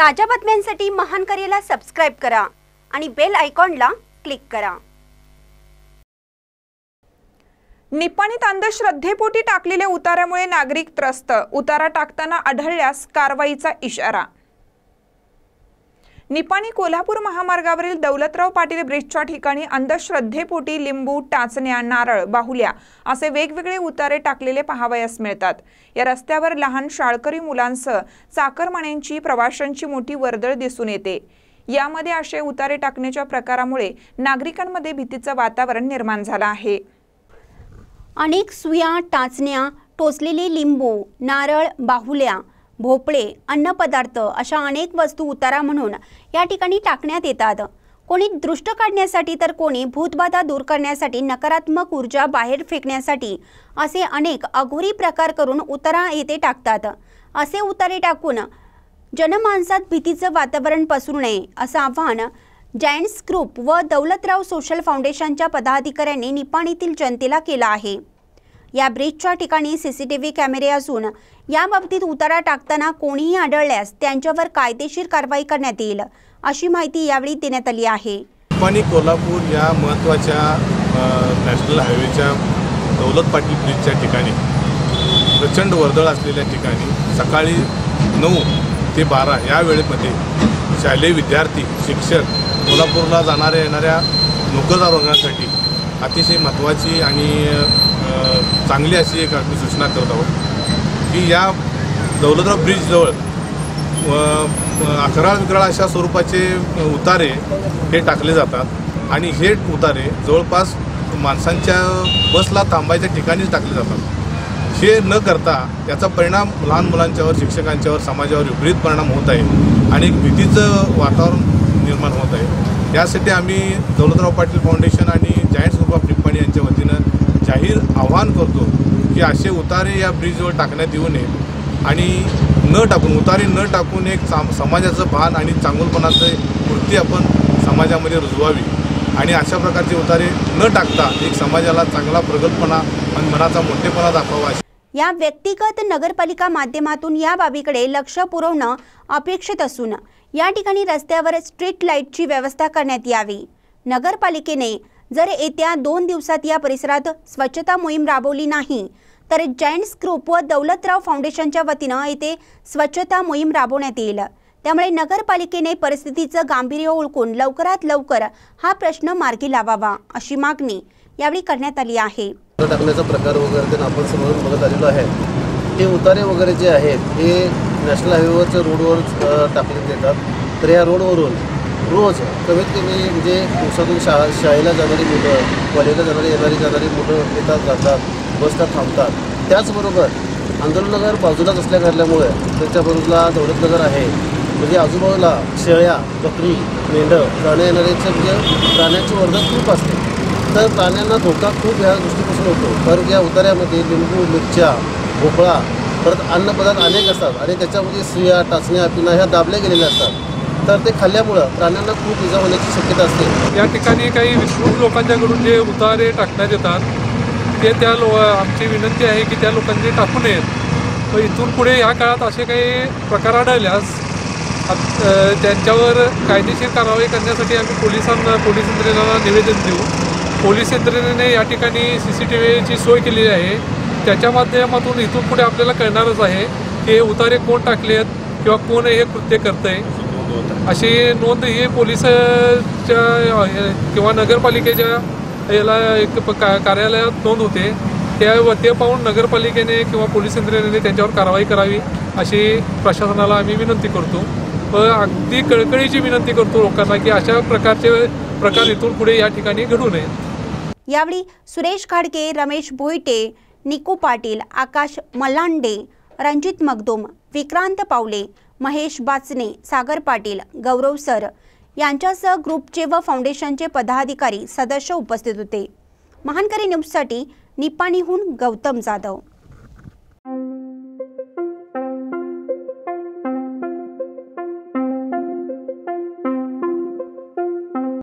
ताज्या बातम्यांसाठी महान करेला सबस्क्राईब करा आणि बेल आयकॉनला क्लिक करा. निपाणीत अंधश्रद्धेपोटी टाकलेल्या उतारामुळे नागरिक त्रस्त. उतारा टाकताना आढळल्यास कारवाईचा इशारा. निपाणी कोल्हापूर महामार्गावरील दौलतराव पाटील ब्रिजच्या ठिकाणी अंधश्रद्धेपोटी लिंबू टाचण्या नारळ बाहुल्या असे वेगवेगळे उतारे टाकलेले पाहावयास मिळतात. या रस्त्यावर लहान शाळकरी मुलांसह चाकरमान्यांची प्रवाशांची मोठी वर्दळ दिसून येते. यामध्ये असे उतारे टाकण्याच्या प्रकारामुळे नागरिकांमध्ये भीतीचं वातावरण निर्माण झालं आहे. अनेक सुया टाचण्या टोचलेले लिंबू नारळ बाहुल्या भोपळे अन्नपदार्थ अशा अनेक वस्तू उतारा म्हणून या ठिकाणी टाकण्यात येतात. कोणी दृष्ट काढण्यासाठी तर कोणी भूतबाधा दूर करण्यासाठी नकारात्मक ऊर्जा बाहेर फेकण्यासाठी असे अनेक अघोरी प्रकार करून उतारा येथे टाकतात. असे उतारे टाकून जनमानसात भीतीचं वातावरण पसरू नये असं आव्हान जायंट्स ग्रुप व दौलतराव सोशल फाउंडेशनच्या पदाधिकाऱ्यांनी निपाणीतील जनतेला केलं आहे. या ब्रिजच्या ठिकाणी सीसीटीव्ही कॅमेरे असून याबाबतीत उतारा टाकताना कोणीही आढळल्यास त्यांच्यावर कायदेशीर कारवाई करण्यात येईल अशी माहिती यावेळी देण्यात आली आहे. निपाणी कोल्हापूर या महत्त्वाच्या नॅशनल हायवेच्या दौलत पाटील ब्रिजच्या ठिकाणी प्रचंड वर्दळ असलेल्या ठिकाणी सकाळी नऊ ते बारा या वेळेमध्ये शालेय विद्यार्थी शिक्षक कोल्हापूरला जाणाऱ्या येणाऱ्या नोकरदार वर्गासाठी अतिशय महत्त्वाची आणि चांगली अशी एक आम्ही सूचना करत आहोत की या दौलतराव ब्रिजजवळ अकराळ विकराळ अशा स्वरूपाचे उतारे हे टाकले जातात. आणि हे उतारे जवळपास माणसांच्या बसला थांबायच्या ठिकाणीच टाकले जातात. हे न करता त्याचा परिणाम लहान मुलांच्यावर शिक्षकांच्यावर समाजावर विपरीत परिणाम होत आहे. आणि एक भीतीचं वातावरण निर्माण होत आहे. यासाठी आम्ही दौलतराव पाटील फाउंडेशन आणि जायंट्स ग्रुप ऑफ निप्पाणी यांच्या वतीनं जाहीर आवाहन करतो की असे उतारे या ब्रिजवर टाकण्यात येऊ नये. आणि न टाकून उतारे न टाकून एक साम समाजाचं भान आणि चांगुलपणाचं वृत्ती आपण समाजामध्ये रुजवावी. आणि अशा प्रकारचे उतारे न टाकता एक समाजाला चांगला प्रगतपणा आणि मनाचा मोठेपणा दाखवावा या व्यक्तिगत नगरपालिका माध्यमातून या बाबीकडे लक्ष पुरवणं अपेक्षित असून या ठिकाणी रस्त्यावर स्ट्रीट लाईटची व्यवस्था करण्यात यावी. नगरपालिकेने जर येत्या दोन दिवसात या परिसरात स्वच्छता मोहीम राबवली नाही तर जायंट्स ग्रुप व दौलतराव फाउंडेशनच्या वतीनं येथे स्वच्छता मोहीम राबवण्यात येईल. त्यामुळे नगरपालिकेने परिस्थितीचं गांभीर्य ओळखून लवकरात लवकर हा प्रश्न मार्गी लावावा अशी मागणी यावेळी करण्यात आली आहे. टाकण्याचा प्रकार वगैरे ते आपण समोरून बघत आलेलो आहे. हे उतारे वगैरे जे आहेत हे नॅशनल हायवेवरच्या रोडवर टाकले जातात तर या रोडवरून रोज कमीत कमी म्हणजे दिवसातून शा शाळेला जाणारी मुलं कॉलेजला जाणारी येणारी जाणारी मुलं येतात जातात. बसला थांबतात. त्याचबरोबर आंदोलनगर बाजूलाच असल्या कारणामुळे त्याच्या बाजूला दौलतनगर आहे. म्हणजे आजूबाजूला शेळ्या बकरी मेंढं प्राण्या येणाऱ्याचं म्हणजे प्राण्यांचे वर्दळ खूप असते. तर प्राण्यांना धोका खूप ह्या गोष्टीपासून होतो. कारण या उतार्यामध्ये लिंबू मिरच्या भोपळा परत अन्नपदार्थ अनेक असतात. आणि त्याच्यामध्ये सुया टाचण्या पिना ह्या दाबल्या गेलेल्या असतात. तर ते खाल्ल्यामुळं प्राण्यांना खूप इजा होण्याची शक्यता असते. या ठिकाणी काही विस्मृत लोकांच्याकडून जे उतारे टाकण्यात येतात ते त्या लो आमची विनंती आहे की त्या लोकांनी टाकू नयेत व इथून पुढे या काळात असे काही प्रकार आढळल्यास त्यांच्यावर कायदेशीर कारवाई करण्यासाठी आम्ही पोलिसांना पोलीस यंत्रणेला निवेदन देऊ. पोलीस यंत्रणेने या ठिकाणी सी सी टी व्हीची सोय केलेली आहे. त्याच्या माध्यमातून इथून पुढे आपल्याला कळणारच आहे की हे उतारे कोण टाकले आहेत किंवा कोण हे कृत्य करतंय. अशी नोंद ही पोलिसच्या किंवा नगरपालिकेच्या याला एक प- का कार्यालयात नोंद होते. त्या ते पाहून नगरपालिकेने किंवा पोलीस यंत्रणेने त्यांच्यावर कारवाई करावी अशी प्रशासनाला आम्ही विनंती करतो. व अगदी कळकळीची विनंती करतो लोकांना की अशा प्रकारचे प्रकार इथून पुढे या ठिकाणी घडू नये. यावेळी सुरेश खाडके रमेश भोईटे निकू पाटील आकाश मलांडे रणजित मगदुम विक्रांत पावले महेश बाचने सागर पाटील गौरव सर यांच्यासह ग्रुपचे व फाउंडेशनचे पदाधिकारी सदस्य उपस्थित होते. महानकरी न्यूजसाठी निपाणीहून गौतम जाधव.